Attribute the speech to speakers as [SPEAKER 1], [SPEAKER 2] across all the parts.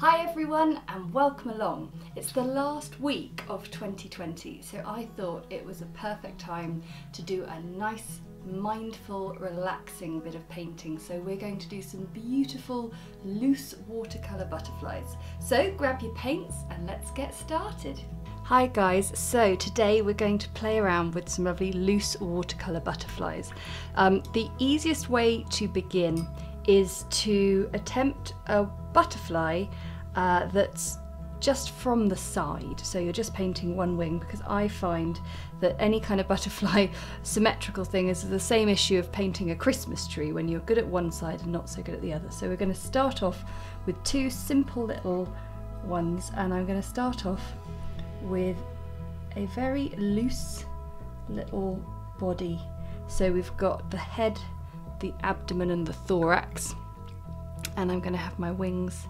[SPEAKER 1] Hi everyone and welcome along. It's the last week of 2020 so I thought it was a perfect time to do a nice mindful relaxing bit of painting so we're going to do some beautiful loose watercolour butterflies. So grab your paints and let's get started. Hi guys, so today we're going to play around with some lovely loose watercolour butterflies. Um, the easiest way to begin is to attempt a butterfly uh, that's just from the side. So you're just painting one wing because I find that any kind of butterfly symmetrical thing is the same issue of painting a Christmas tree when you're good at one side and not so good at the other. So we're going to start off with two simple little ones and I'm going to start off with a very loose little body. So we've got the head the abdomen and the thorax. And I'm going to have my wings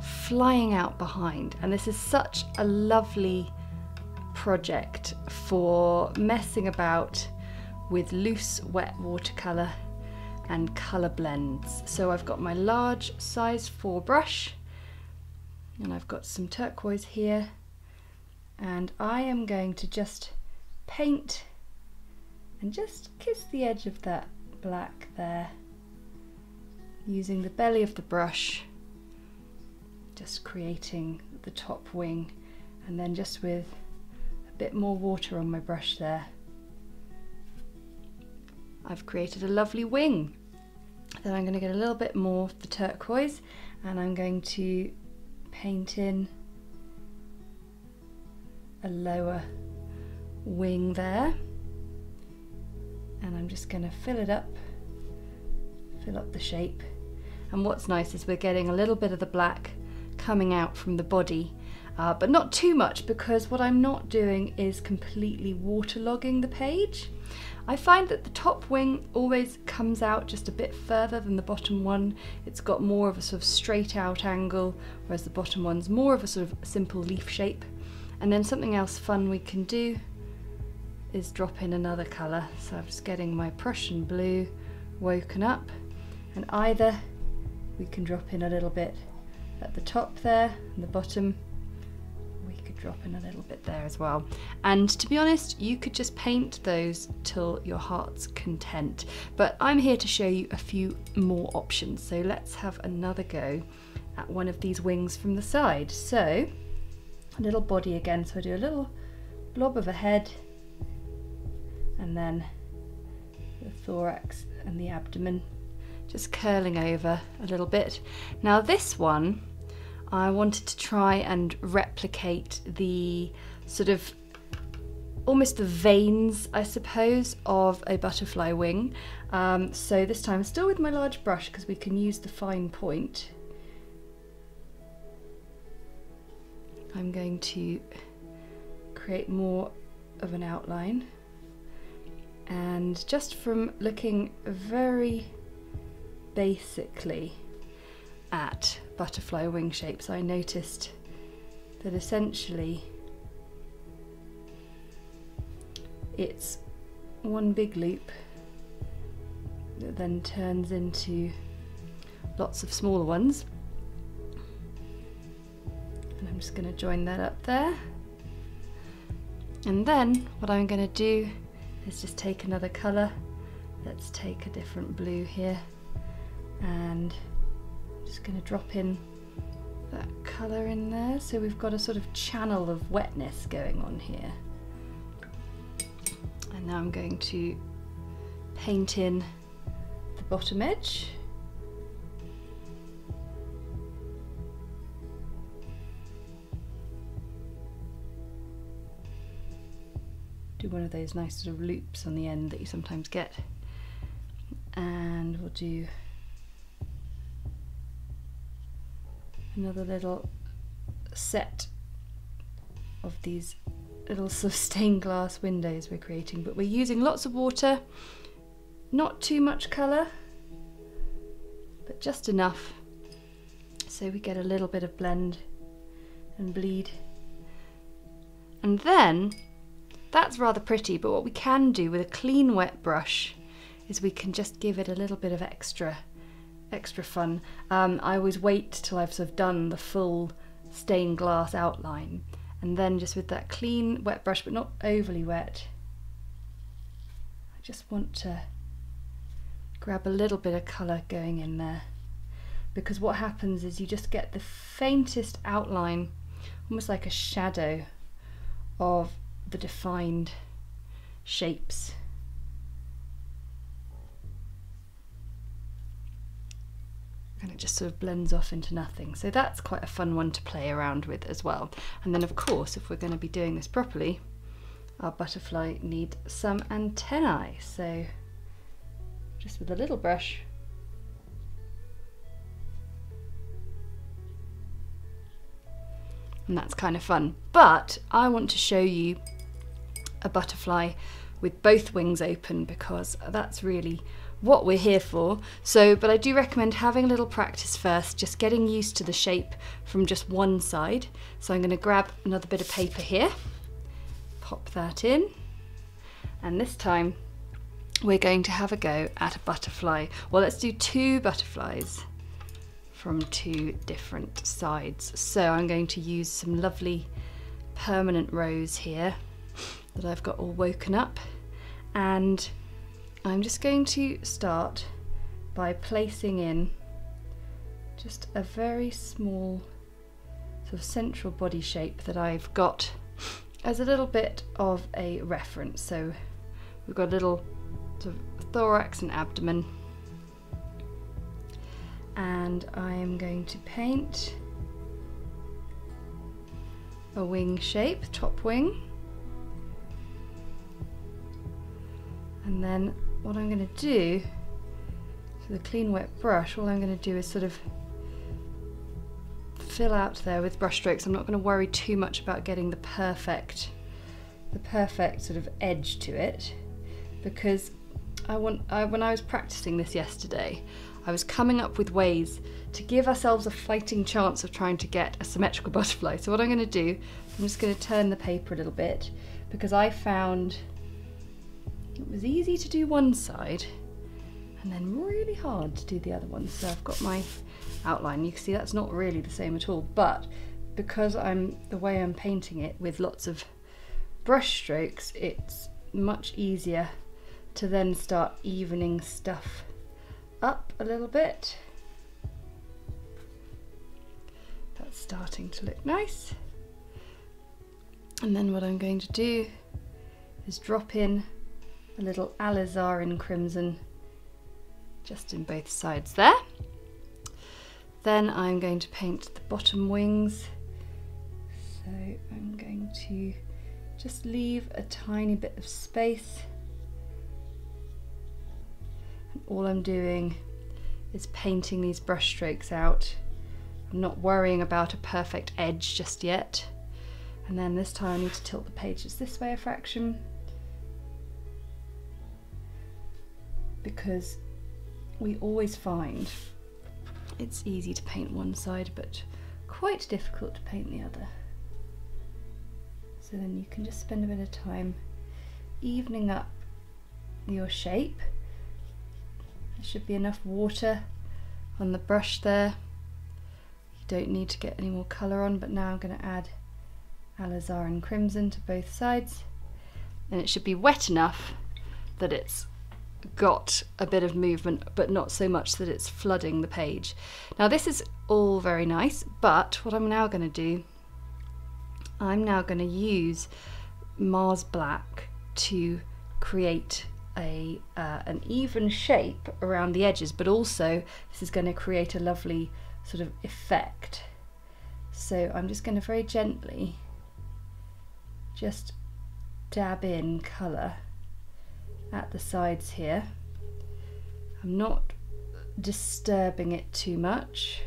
[SPEAKER 1] flying out behind. And this is such a lovely project for messing about with loose wet watercolour and colour blends. So I've got my large size 4 brush and I've got some turquoise here and I am going to just paint and just kiss the edge of that black there. Using the belly of the brush just creating the top wing and then just with a bit more water on my brush there I've created a lovely wing. Then I'm going to get a little bit more of the turquoise and I'm going to paint in a lower wing there and I'm just going to fill it up, fill up the shape. And what's nice is we're getting a little bit of the black coming out from the body, uh, but not too much because what I'm not doing is completely waterlogging the page. I find that the top wing always comes out just a bit further than the bottom one. It's got more of a sort of straight out angle, whereas the bottom one's more of a sort of simple leaf shape. And then something else fun we can do is drop in another colour. So I'm just getting my Prussian blue woken up. And either we can drop in a little bit at the top there and the bottom we could drop in a little bit there as well. And to be honest you could just paint those till your heart's content. But I'm here to show you a few more options. So let's have another go at one of these wings from the side. So a little body again. So I do a little blob of a head and then the thorax and the abdomen just curling over a little bit. Now this one I wanted to try and replicate the sort of almost the veins I suppose of a butterfly wing. Um, so this time still with my large brush because we can use the fine point. I'm going to create more of an outline and just from looking very basically at butterfly wing shapes I noticed that essentially it's one big loop that then turns into lots of smaller ones. And I'm just going to join that up there. And then what I'm going to do is just take another colour. Let's take a different blue here and I'm just going to drop in that colour in there so we've got a sort of channel of wetness going on here. And now I'm going to paint in the bottom edge do one of those nice sort of loops on the end that you sometimes get. And we'll do another little set of these little sort of stained glass windows we're creating but we're using lots of water not too much colour but just enough so we get a little bit of blend and bleed. And then that's rather pretty, but what we can do with a clean wet brush is we can just give it a little bit of extra extra fun. Um, I always wait till I've sort of done the full stained glass outline and then just with that clean wet brush but not overly wet I just want to grab a little bit of colour going in there because what happens is you just get the faintest outline almost like a shadow of the defined shapes and it just sort of blends off into nothing. So that's quite a fun one to play around with as well. And then of course, if we're going to be doing this properly, our butterfly need some antennae. So just with a little brush, and that's kind of fun. But I want to show you a butterfly with both wings open because that's really what we're here for. So, but I do recommend having a little practice first, just getting used to the shape from just one side. So I'm going to grab another bit of paper here, pop that in, and this time we're going to have a go at a butterfly. Well, let's do two butterflies from two different sides. So I'm going to use some lovely permanent rose here that I've got all woken up. And I'm just going to start by placing in just a very small sort of central body shape that I've got as a little bit of a reference. So we've got a little sort of thorax and abdomen. And I am going to paint a wing shape, top wing and then what I'm going to do with a clean wet brush, all I'm going to do is sort of fill out there with brush strokes. I'm not going to worry too much about getting the perfect, the perfect sort of edge to it, because I want. I, when I was practicing this yesterday, I was coming up with ways to give ourselves a fighting chance of trying to get a symmetrical butterfly. So what I'm going to do, I'm just going to turn the paper a little bit because I found it was easy to do one side and then really hard to do the other one. So I've got my outline. You can see that's not really the same at all, but because I'm the way I'm painting it with lots of brush strokes, it's much easier to then start evening stuff up a little bit. That's starting to look nice. And then what I'm going to do is drop in a little alizarin crimson just in both sides there. Then I'm going to paint the bottom wings. So I'm going to just leave a tiny bit of space. And all I'm doing is painting these brush strokes out. I'm not worrying about a perfect edge just yet. And then this time I need to tilt the pages this way a fraction. Because we always find it's easy to paint one side but quite difficult to paint the other. So then you can just spend a bit of time evening up your shape. There should be enough water on the brush there. You don't need to get any more colour on but now I'm going to add alizarin crimson to both sides and it should be wet enough that it's got a bit of movement, but not so much that it's flooding the page. Now this is all very nice, but what I'm now going to do, I'm now going to use Mars Black to create a uh, an even shape around the edges, but also this is going to create a lovely sort of effect. So I'm just going to very gently just dab in colour at the sides here. I'm not disturbing it too much.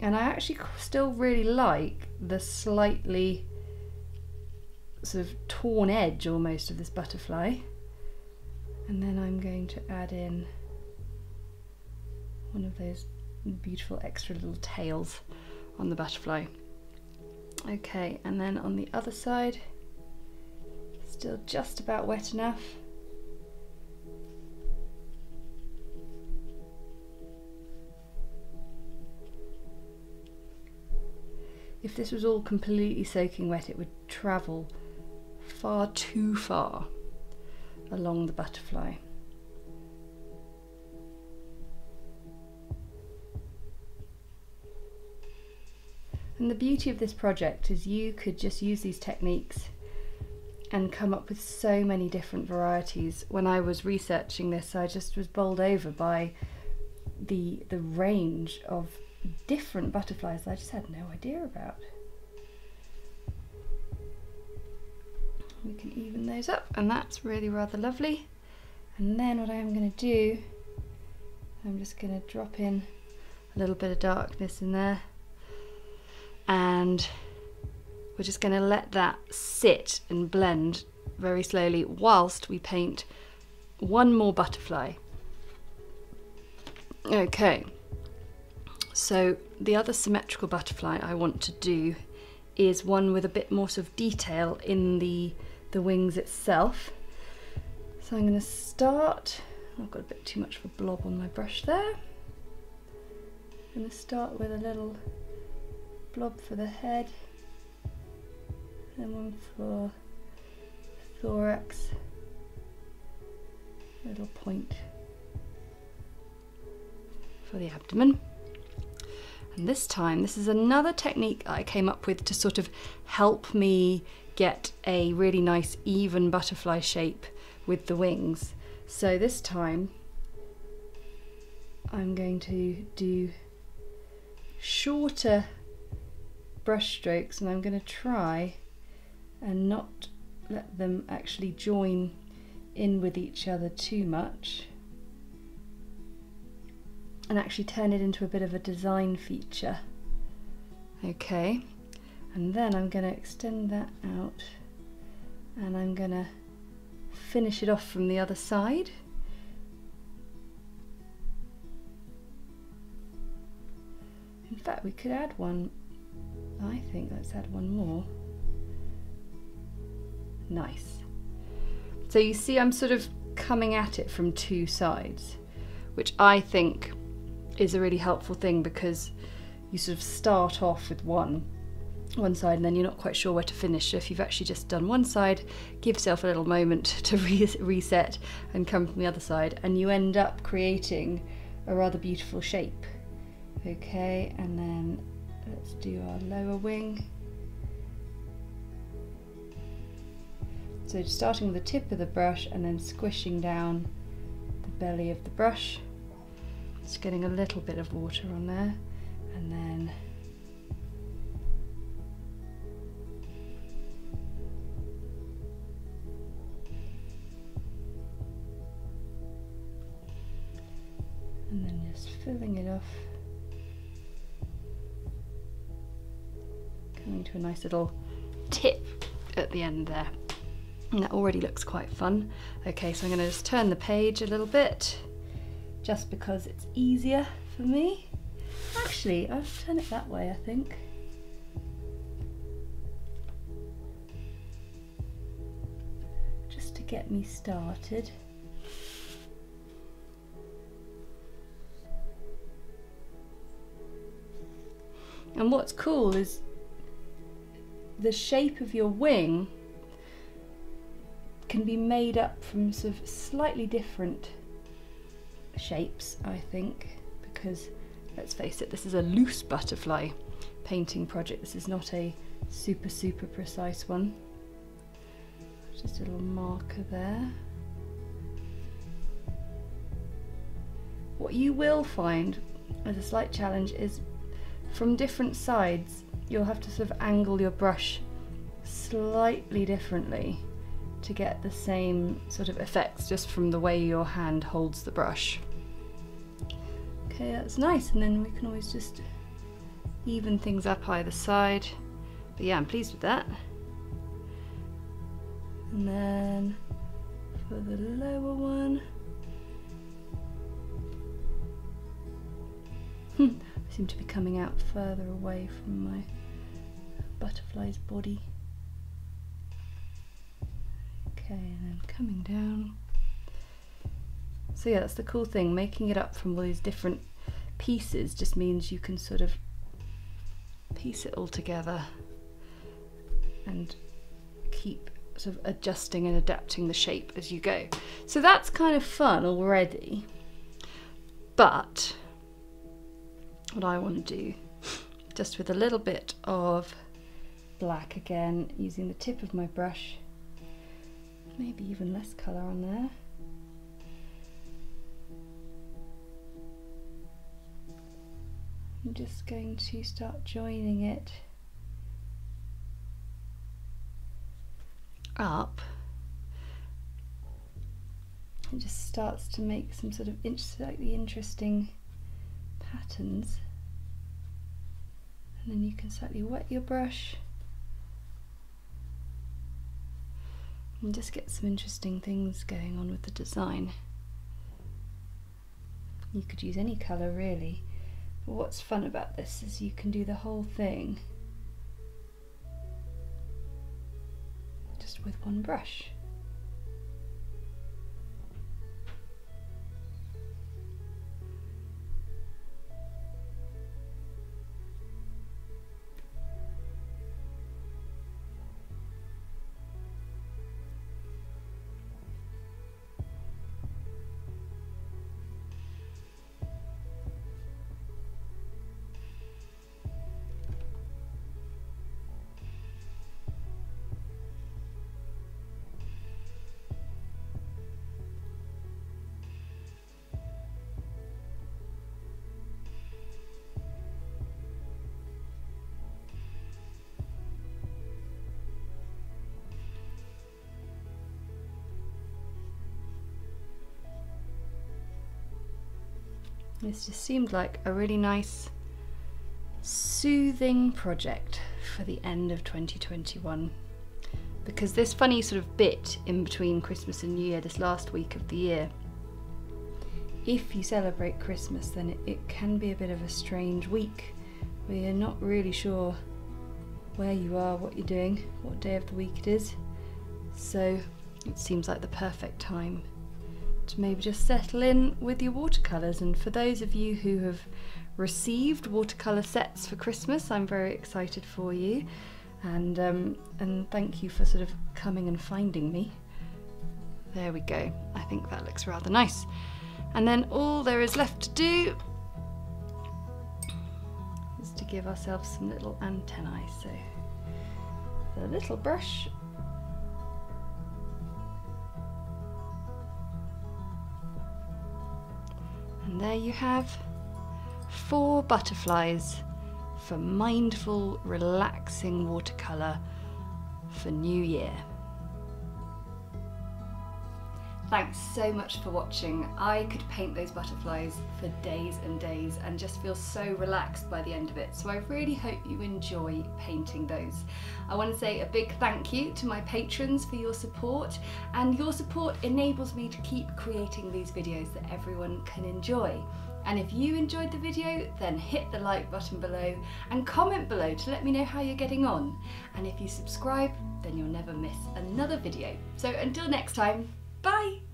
[SPEAKER 1] And I actually still really like the slightly sort of torn edge almost of this butterfly. And then I'm going to add in one of those beautiful extra little tails on the butterfly. Okay, and then on the other side, Still just about wet enough. If this was all completely soaking wet, it would travel far too far along the butterfly. And the beauty of this project is you could just use these techniques and come up with so many different varieties. When I was researching this, I just was bowled over by the the range of different butterflies I just had no idea about. We can even those up and that's really rather lovely. And then what I'm going to do, I'm just going to drop in a little bit of darkness in there and we're just going to let that sit and blend very slowly whilst we paint one more butterfly. Okay, so the other symmetrical butterfly I want to do is one with a bit more sort of detail in the, the wings itself. So I'm going to start, I've got a bit too much of a blob on my brush there. I'm going to start with a little blob for the head and one for thorax, little point for the abdomen. And this time, this is another technique I came up with to sort of help me get a really nice even butterfly shape with the wings. So this time, I'm going to do shorter brush strokes and I'm going to try and not let them actually join in with each other too much and actually turn it into a bit of a design feature. Okay, and then I'm going to extend that out and I'm going to finish it off from the other side. In fact, we could add one I think let's add one more. Nice. So you see I'm sort of coming at it from two sides, which I think is a really helpful thing because you sort of start off with one one side and then you're not quite sure where to finish. So if you've actually just done one side, give yourself a little moment to re reset and come from the other side and you end up creating a rather beautiful shape. Okay, and then let's do our lower wing. So starting with the tip of the brush and then squishing down the belly of the brush. Just getting a little bit of water on there and then little tip at the end there. And that already looks quite fun. Okay, so I'm going to just turn the page a little bit, just because it's easier for me. Actually, I'll turn it that way, I think. Just to get me started. And what's cool is the shape of your wing can be made up from sort of slightly different shapes, I think, because let's face it, this is a loose butterfly painting project. This is not a super, super precise one. Just a little marker there. What you will find as a slight challenge is from different sides you'll have to sort of angle your brush slightly differently to get the same sort of effects just from the way your hand holds the brush. Okay, that's nice, and then we can always just even things up either side. But yeah, I'm pleased with that. And then for the lower one, seem to be coming out further away from my butterfly's body. Okay, and then coming down. So yeah, that's the cool thing. Making it up from all these different pieces just means you can sort of piece it all together and keep sort of adjusting and adapting the shape as you go. So that's kind of fun already. But what I want to do, just with a little bit of black again, using the tip of my brush, maybe even less colour on there. I'm just going to start joining it up. It just starts to make some sort of slightly interesting patterns. And then you can slightly wet your brush and just get some interesting things going on with the design. You could use any colour really. But what's fun about this is you can do the whole thing just with one brush. This just seemed like a really nice, soothing project for the end of 2021. Because this funny sort of bit in between Christmas and New Year, this last week of the year, if you celebrate Christmas, then it, it can be a bit of a strange week where you're not really sure where you are, what you're doing, what day of the week it is. So it seems like the perfect time to maybe just settle in with your watercolours. And for those of you who have received watercolour sets for Christmas, I'm very excited for you. And, um, and thank you for sort of coming and finding me. There we go. I think that looks rather nice. And then all there is left to do is to give ourselves some little antennae. So the little brush And there you have four butterflies for mindful, relaxing watercolour for New Year. Thanks so much for watching. I could paint those butterflies for days and days and just feel so relaxed by the end of it. So I really hope you enjoy painting those. I want to say a big thank you to my patrons for your support and your support enables me to keep creating these videos that everyone can enjoy. And if you enjoyed the video, then hit the like button below and comment below to let me know how you're getting on. And if you subscribe, then you'll never miss another video. So until next time, Bye!